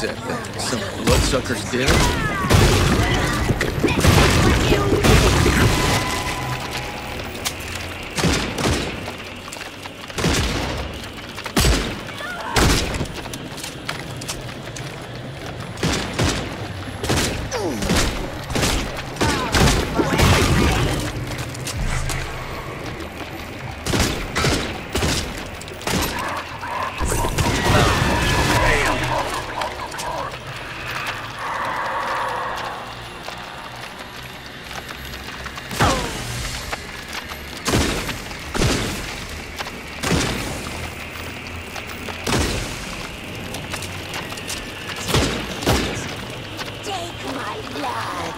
That thing? Some bloodsucker's dinner? My blood.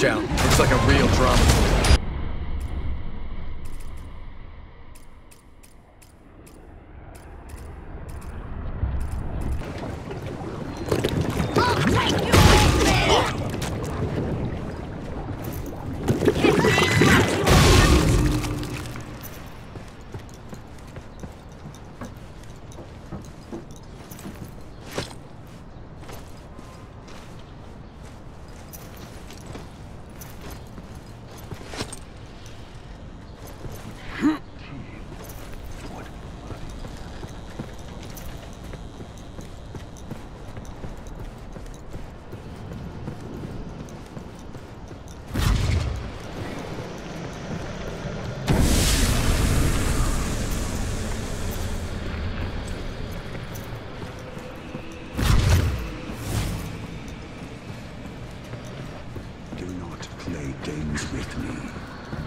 Watch out. Looks like a real drama.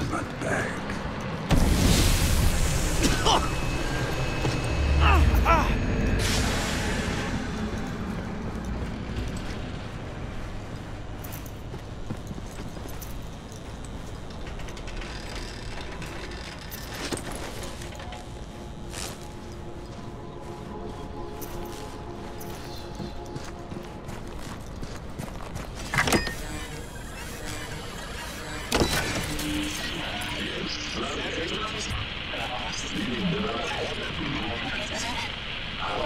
but bag.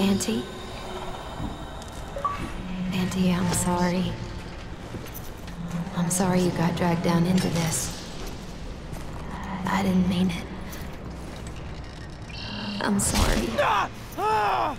Auntie? Auntie, I'm sorry. I'm sorry you got dragged down into this. I didn't mean it. I'm sorry. Ah! Ah!